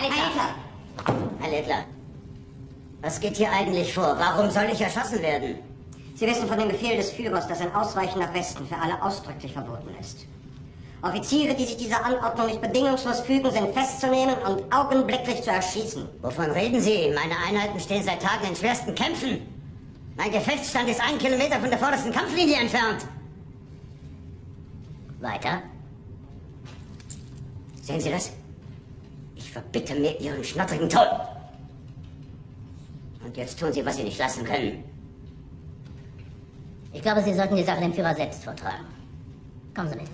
Herr Littler! Herr Littler, was geht hier eigentlich vor? Warum soll ich erschossen werden? Sie wissen von dem Befehl des Führers, dass ein Ausweichen nach Westen für alle ausdrücklich verboten ist. Offiziere, die sich dieser Anordnung nicht bedingungslos fügen, sind festzunehmen und augenblicklich zu erschießen. Wovon reden Sie? Meine Einheiten stehen seit Tagen in schwersten Kämpfen. Mein Gefechtsstand ist einen Kilometer von der vordersten Kampflinie entfernt. Weiter. Sehen Sie das? Ich verbitte mir Ihren schnottrigen Ton. Und jetzt tun Sie, was Sie nicht lassen können. Ich glaube, Sie sollten die Sache dem Führer selbst vortragen. Kommen Sie mit.